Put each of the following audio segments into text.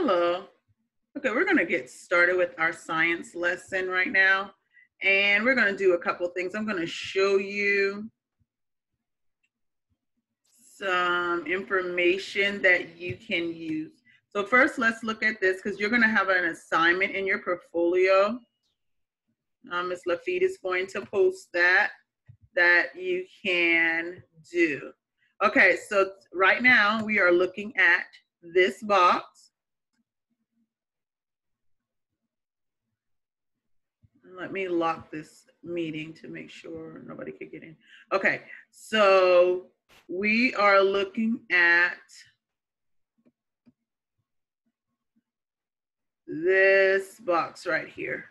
Hello. Okay, we're going to get started with our science lesson right now. And we're going to do a couple things. I'm going to show you some information that you can use. So first, let's look at this because you're going to have an assignment in your portfolio. Um, Ms. Lafitte is going to post that, that you can do. Okay, so right now we are looking at this box. Let me lock this meeting to make sure nobody could get in. Okay, so we are looking at this box right here.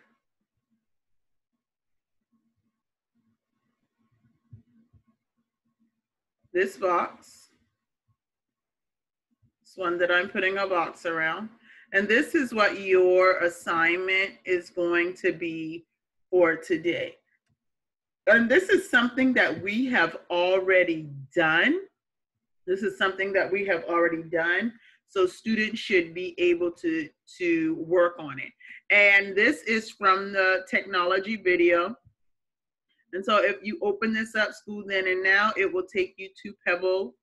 This box, this one that I'm putting a box around. And this is what your assignment is going to be for today. And this is something that we have already done. This is something that we have already done. So students should be able to, to work on it. And this is from the technology video. And so if you open this up, School Then and Now, it will take you to PebbleGo.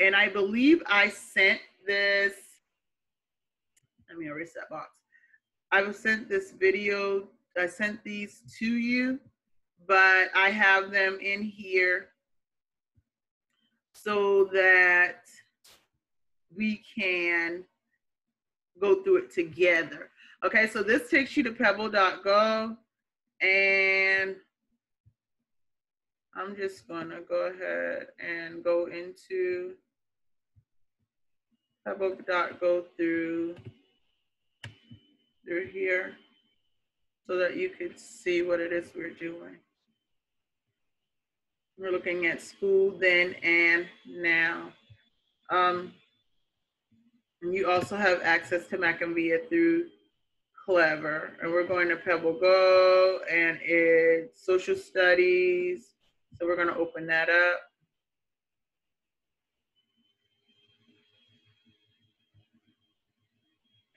And I believe I sent this, let me erase that box. I've sent this video, I sent these to you, but I have them in here so that we can go through it together. Okay, so this takes you to PebbleGo and I'm just gonna go ahead and go into PebbleGo through through here so that you could see what it is we're doing. We're looking at school then and now. Um, and you also have access to Macambia through Clever. And we're going to Pebble Go and it's social studies. So we're gonna open that up.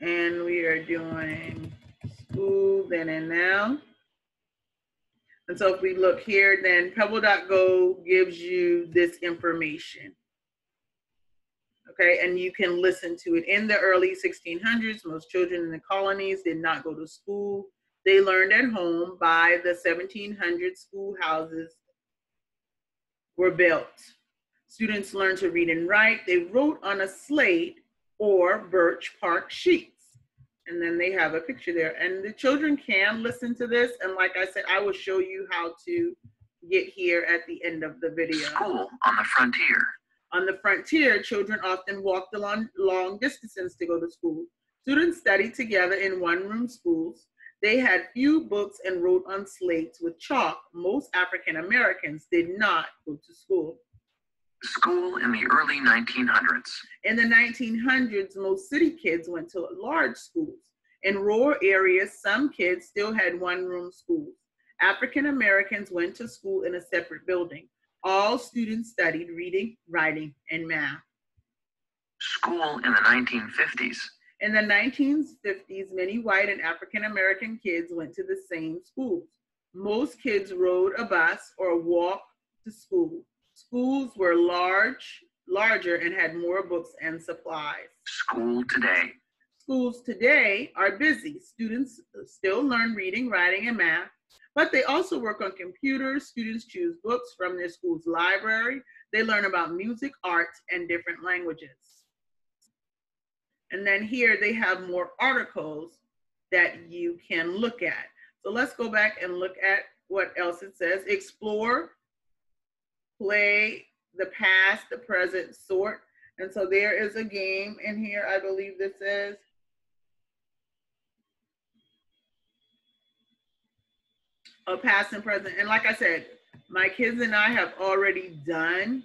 And we are doing school then and now. And so if we look here, then PebbleGo gives you this information. Okay, and you can listen to it. In the early 1600s, most children in the colonies did not go to school. They learned at home by the 1700 schoolhouses were built. Students learned to read and write. They wrote on a slate or birch bark sheet and then they have a picture there. And the children can listen to this. And like I said, I will show you how to get here at the end of the video. School on the frontier. On the frontier, children often walked along long distances to go to school. Students studied together in one-room schools. They had few books and wrote on slates with chalk. Most African Americans did not go to school. School in the early 1900s. In the 1900s, most city kids went to large schools. In rural areas, some kids still had one room schools. African Americans went to school in a separate building. All students studied reading, writing, and math. School in the 1950s. In the 1950s, many white and African American kids went to the same schools. Most kids rode a bus or walked to school. Schools were large, larger and had more books and supplies. School today. Schools today are busy. Students still learn reading, writing, and math, but they also work on computers. Students choose books from their school's library. They learn about music, art, and different languages. And then here they have more articles that you can look at. So let's go back and look at what else it says. Explore play the past, the present, sort. And so there is a game in here, I believe this is. A past and present. And like I said, my kids and I have already done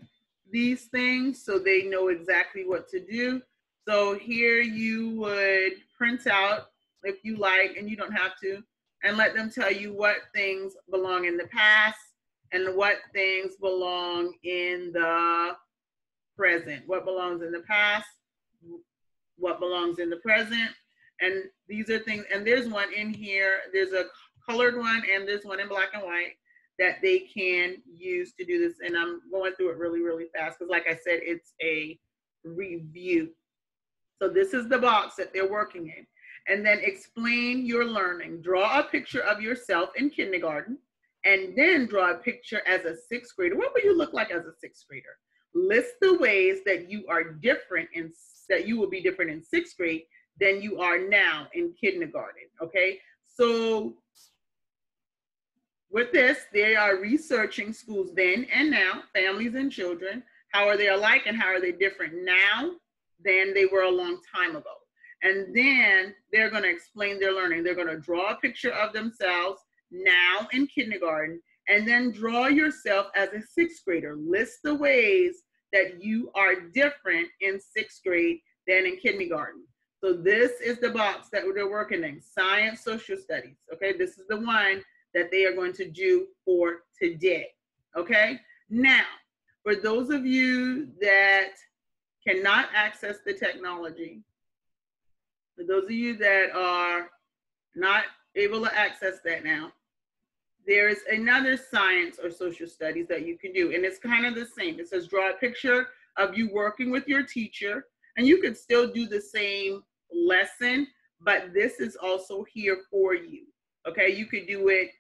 these things, so they know exactly what to do. So here you would print out if you like, and you don't have to, and let them tell you what things belong in the past, and what things belong in the present, what belongs in the past, what belongs in the present. And these are things, and there's one in here, there's a colored one and there's one in black and white that they can use to do this. And I'm going through it really, really fast because like I said, it's a review. So this is the box that they're working in. And then explain your learning. Draw a picture of yourself in kindergarten and then draw a picture as a sixth grader. What will you look like as a sixth grader? List the ways that you are different and that you will be different in sixth grade than you are now in kindergarten. Okay. So with this, they are researching schools then and now, families and children. How are they alike and how are they different now than they were a long time ago? And then they're going to explain their learning. They're going to draw a picture of themselves now in kindergarten and then draw yourself as a sixth grader. List the ways that you are different in sixth grade than in kindergarten. So this is the box that they're working in, science, social studies. Okay, this is the one that they are going to do for today. Okay, now for those of you that cannot access the technology, for those of you that are not able to access that now, there's another science or social studies that you can do, and it's kind of the same. It says draw a picture of you working with your teacher, and you could still do the same lesson, but this is also here for you. Okay, you could do it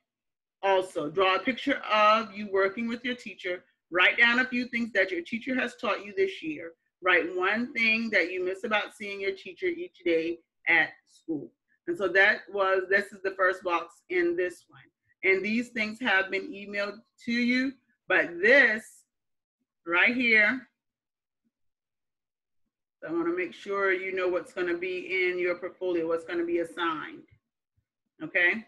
also. Draw a picture of you working with your teacher. Write down a few things that your teacher has taught you this year. Write one thing that you miss about seeing your teacher each day at school. And so that was, this is the first box in this one. And these things have been emailed to you, but this right here, I want to make sure you know what's going to be in your portfolio, what's going to be assigned. Okay?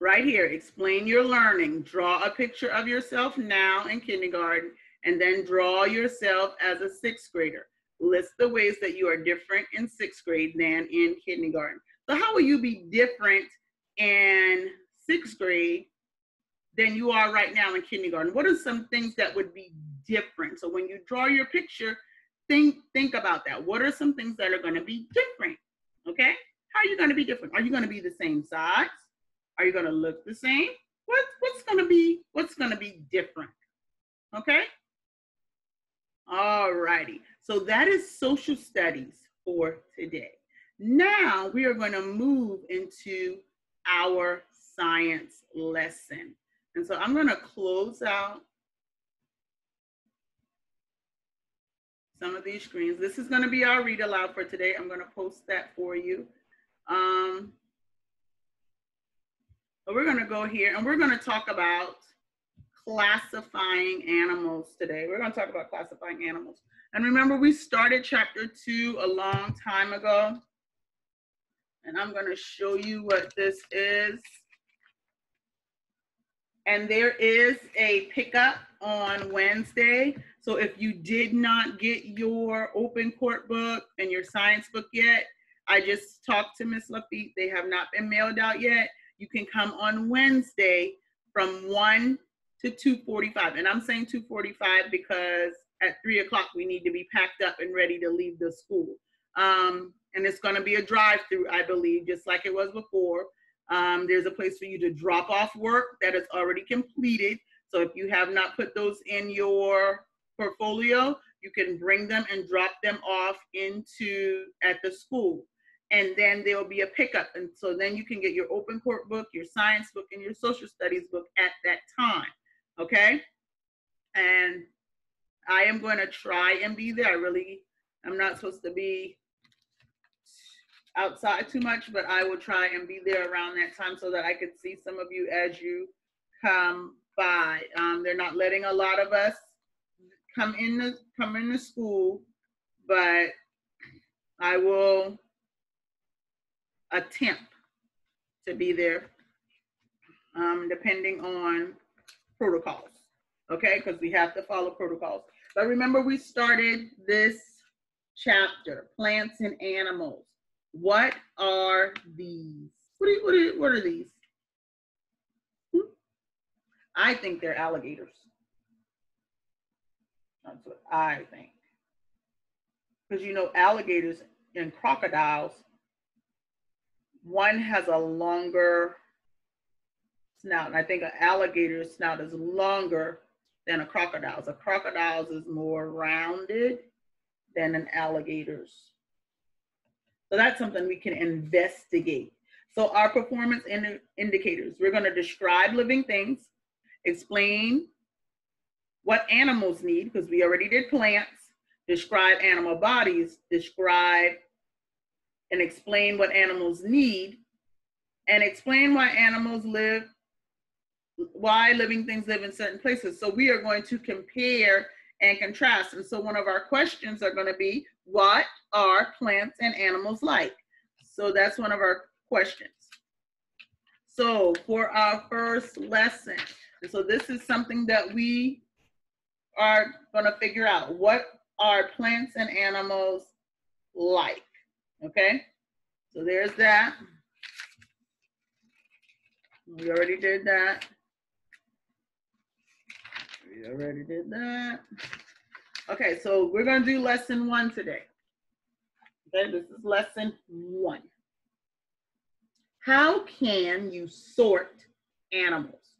Right here, explain your learning. Draw a picture of yourself now in kindergarten, and then draw yourself as a sixth grader. List the ways that you are different in sixth grade than in kindergarten. So how will you be different in sixth grade than you are right now in kindergarten? What are some things that would be different? So when you draw your picture, think think about that. What are some things that are going to be different? Okay? How are you going to be different? Are you going to be the same size? Are you going to look the same? What, what's going to be what's going to be different? Okay? All righty. So that is social studies for today. Now we are going to move into our science lesson. And so I'm going to close out some of these screens. This is going to be our read aloud for today. I'm going to post that for you. Um, but we're going to go here and we're going to talk about classifying animals today. We're going to talk about classifying animals. And remember, we started chapter two a long time ago. And I'm going to show you what this is. And there is a pickup on Wednesday. So if you did not get your open court book and your science book yet, I just talked to Miss Lafitte. They have not been mailed out yet you can come on Wednesday from 1 to 2.45. And I'm saying 2.45 because at 3 o'clock we need to be packed up and ready to leave the school. Um, and it's going to be a drive-through, I believe, just like it was before. Um, there's a place for you to drop off work that is already completed. So if you have not put those in your portfolio, you can bring them and drop them off into at the school and then there will be a pickup. And so then you can get your open court book, your science book, and your social studies book at that time. Okay. And I am going to try and be there. I really, I'm not supposed to be outside too much, but I will try and be there around that time so that I could see some of you as you come by. Um, they're not letting a lot of us come in the come into school, but I will attempt to be there, um, depending on protocols. Okay, because we have to follow protocols. But remember, we started this chapter, plants and animals. What are these? What are, what are, what are these? Hmm? I think they're alligators. That's what I think. because you know alligators and crocodiles, one has a longer snout. And I think an alligator's snout is longer than a crocodile's. A crocodile's is more rounded than an alligator's. So that's something we can investigate. So our performance ind- indicators, we're going to describe living things, explain what animals need, because we already did plants, describe animal bodies, describe and explain what animals need, and explain why animals live, why living things live in certain places. So we are going to compare and contrast. And so one of our questions are going to be, what are plants and animals like? So that's one of our questions. So for our first lesson, so this is something that we are going to figure out. What are plants and animals like? Okay, so there's that. We already did that. We already did that. Okay, so we're gonna do lesson one today. Okay, this is lesson one. How can you sort animals?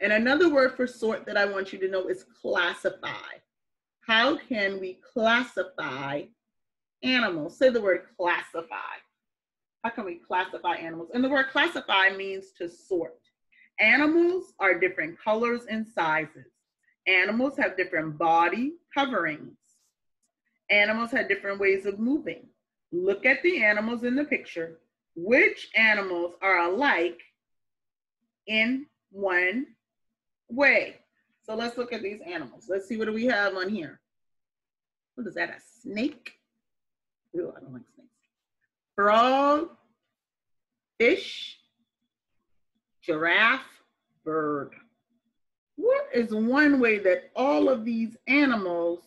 And another word for sort that I want you to know is classify. How can we classify animals? Say the word classify. How can we classify animals? And the word classify means to sort. Animals are different colors and sizes. Animals have different body coverings. Animals have different ways of moving. Look at the animals in the picture. Which animals are alike in one way? So let's look at these animals. Let's see what do we have on here. What is that, a snake? Ew, I don't like snakes. Frog, fish, giraffe, bird. What is one way that all of these animals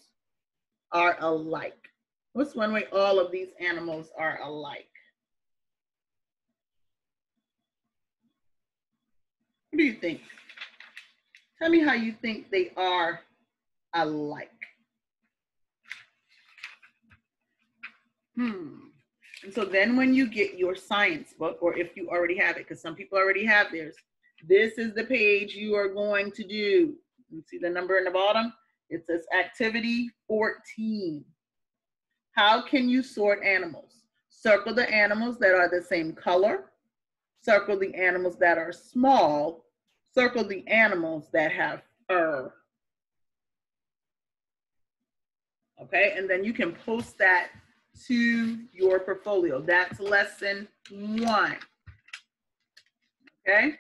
are alike? What's one way all of these animals are alike? What do you think? Tell me how you think they are alike. Hmm. And so then when you get your science book, or if you already have it, because some people already have theirs, this is the page you are going to do. You see the number in the bottom? It says activity 14. How can you sort animals? Circle the animals that are the same color. Circle the animals that are small. Circle the animals that have fur. Okay, and then you can post that to your portfolio. That's lesson one. Okay,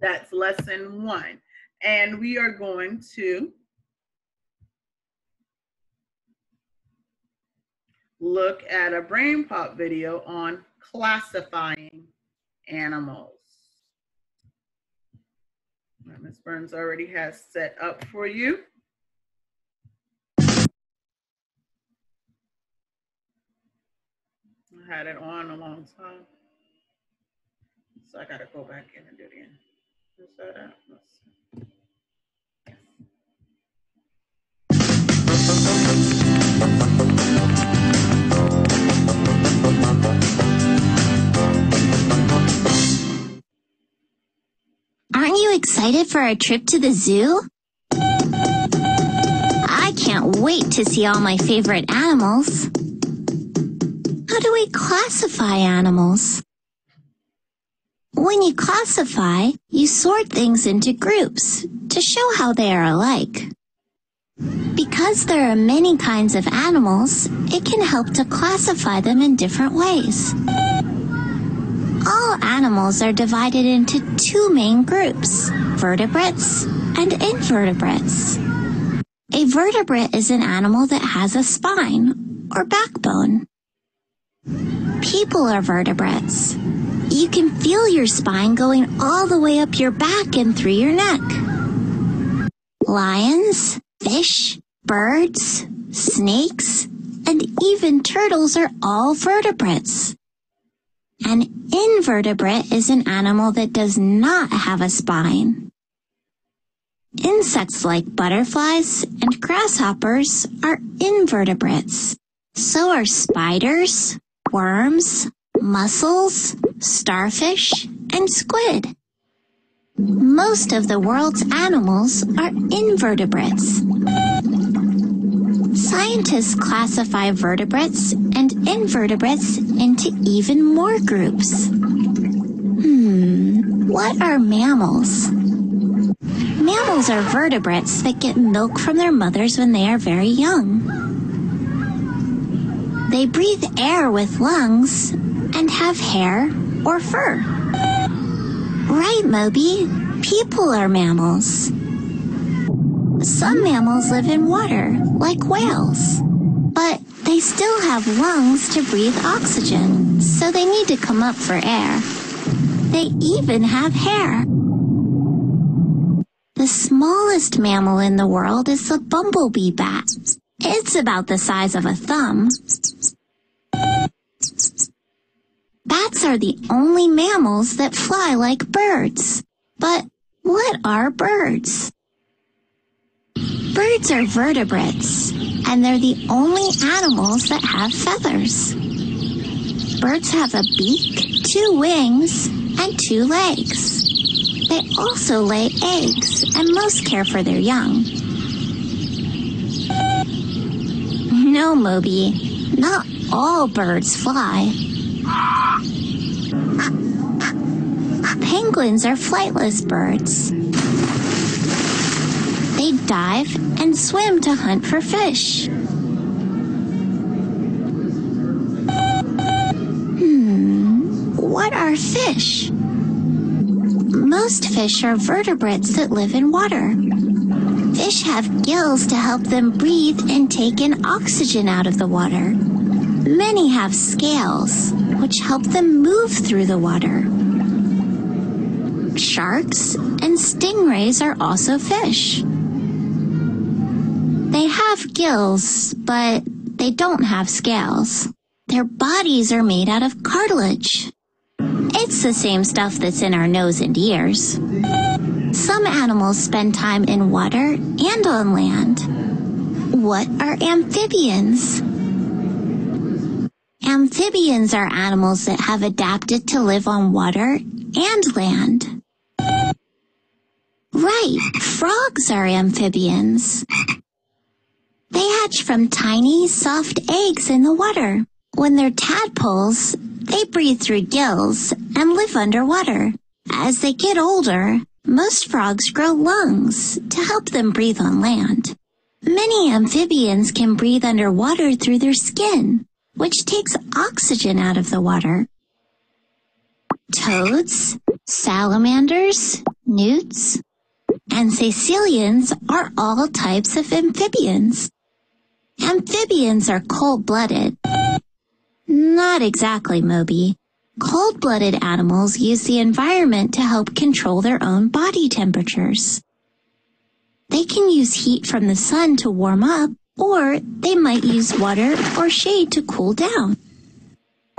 that's lesson one. And we are going to look at a BrainPOP video on classifying animals. Ms. Burns already has set up for you. I had it on a long time. So I gotta go back in and do it again. Aren't you excited for our trip to the zoo? I can't wait to see all my favorite animals. How do we classify animals? When you classify, you sort things into groups to show how they are alike. Because there are many kinds of animals, it can help to classify them in different ways. All animals are divided into two main groups, vertebrates and invertebrates. A vertebrate is an animal that has a spine or backbone. People are vertebrates. You can feel your spine going all the way up your back and through your neck. Lions, fish, birds, snakes, and even turtles are all vertebrates. An invertebrate is an animal that does not have a spine. Insects like butterflies and grasshoppers are invertebrates. So are spiders, worms, mussels, starfish, and squid. Most of the world's animals are invertebrates. Scientists classify vertebrates and invertebrates into even more groups. Hmm, what are mammals? Mammals are vertebrates that get milk from their mothers when they are very young. They breathe air with lungs and have hair or fur. Right, Moby. People are mammals. Some mammals live in water, like whales. But they still have lungs to breathe oxygen, so they need to come up for air. They even have hair. The smallest mammal in the world is the bumblebee bat. It's about the size of a thumb. Bats are the only mammals that fly like birds. But what are birds? Birds are vertebrates, and they're the only animals that have feathers. Birds have a beak, two wings, and two legs. They also lay eggs and most care for their young. No, Moby, not all birds fly. Penguins are flightless birds. They dive and swim to hunt for fish. Hmm, what are fish? Most fish are vertebrates that live in water. Fish have gills to help them breathe and take in oxygen out of the water. Many have scales, which help them move through the water. Sharks and stingrays are also fish. They have gills, but they don't have scales. Their bodies are made out of cartilage. It's the same stuff that's in our nose and ears. Some animals spend time in water and on land. What are amphibians? Amphibians are animals that have adapted to live on water and land. Right, frogs are amphibians. They hatch from tiny, soft eggs in the water. When they're tadpoles, they breathe through gills and live underwater. As they get older, most frogs grow lungs to help them breathe on land. Many amphibians can breathe underwater through their skin, which takes oxygen out of the water. Toads, salamanders, newts, and caecilians are all types of amphibians. Amphibians are cold-blooded. Not exactly, Moby. Cold-blooded animals use the environment to help control their own body temperatures. They can use heat from the sun to warm up, or they might use water or shade to cool down.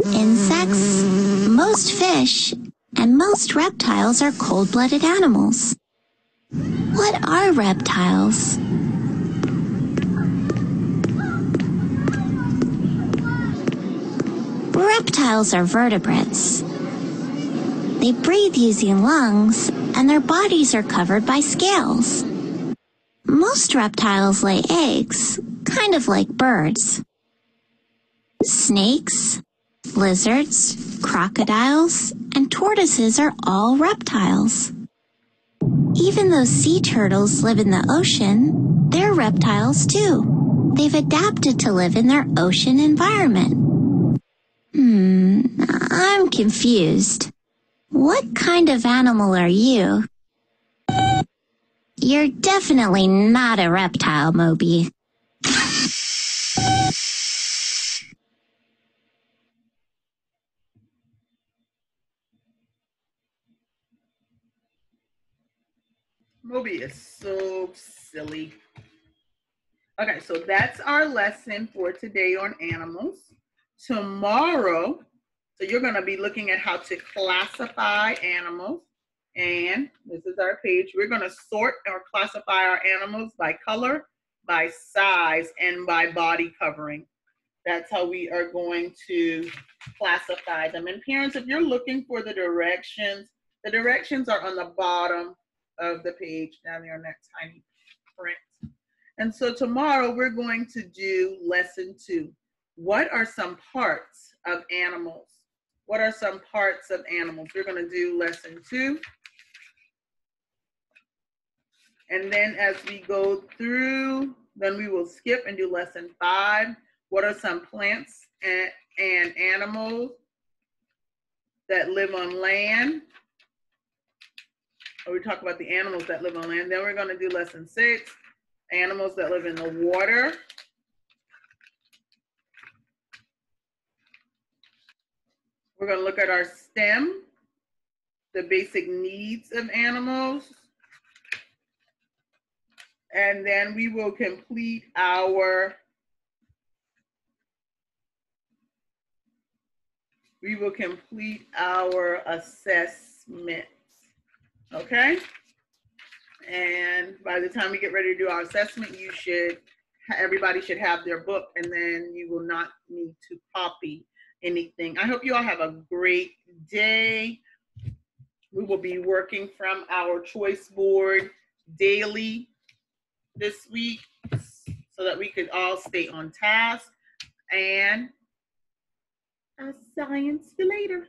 Insects, most fish, and most reptiles are cold-blooded animals. What are reptiles? Reptiles are vertebrates. They breathe using lungs, and their bodies are covered by scales. Most reptiles lay eggs, kind of like birds. Snakes, lizards, crocodiles, and tortoises are all reptiles. Even though sea turtles live in the ocean, they're reptiles too. They've adapted to live in their ocean environment. Hmm, I'm confused. What kind of animal are you? You're definitely not a reptile, Moby. Moby is so silly. Okay, so that's our lesson for today on animals. Tomorrow, so you're going to be looking at how to classify animals. And this is our page. We're going to sort or classify our animals by color, by size, and by body covering. That's how we are going to classify them. And parents, if you're looking for the directions, the directions are on the bottom of the page down there on that tiny print. And so tomorrow we're going to do lesson two. What are some parts of animals? What are some parts of animals? We're going to do lesson two. And then as we go through, then we will skip and do lesson five. What are some plants and, and animals that live on land? Or we talk about the animals that live on land. Then we're going to do lesson six, animals that live in the water. We're going to look at our STEM, the basic needs of animals. And then we will complete our we will complete our assessment. Okay? And by the time we get ready to do our assessment, you should everybody should have their book and then you will not need to copy anything. I hope you all have a great day. We will be working from our choice board daily this week so that we could all stay on task. And I'll science later.